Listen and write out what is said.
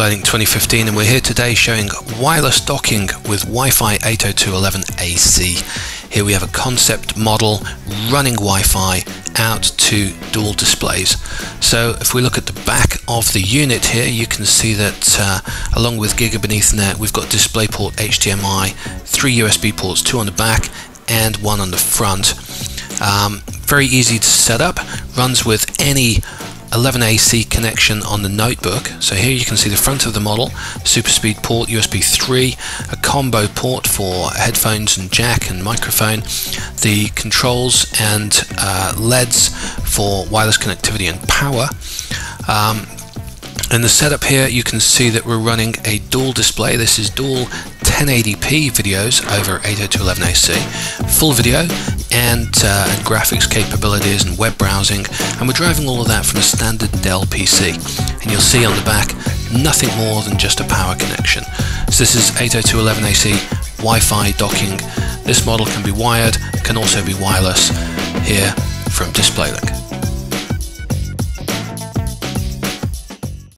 DisplayLink 2015 and we're here today showing wireless docking with Wi-Fi 802.11ac. Here we have a concept model running Wi-Fi out to dual displays. So if we look at the back of the unit here you can see that uh, along with Gigabit Ethernet we've got DisplayPort HDMI, three USB ports, two on the back and one on the front. Um, very easy to set up, runs with any 11AC connection on the notebook. So here you can see the front of the model, super speed port, USB 3, a combo port for headphones and jack and microphone, the controls and uh, LEDs for wireless connectivity and power. Um, in the setup here you can see that we're running a dual display. This is dual 1080p videos over 802.11ac, full video and, uh, graphics capabilities and web browsing and we're driving all of that from a standard Dell PC and you'll see on the back nothing more than just a power connection. So this is 802.11ac Wi-Fi docking. This model can be wired, can also be wireless here from DisplayLink.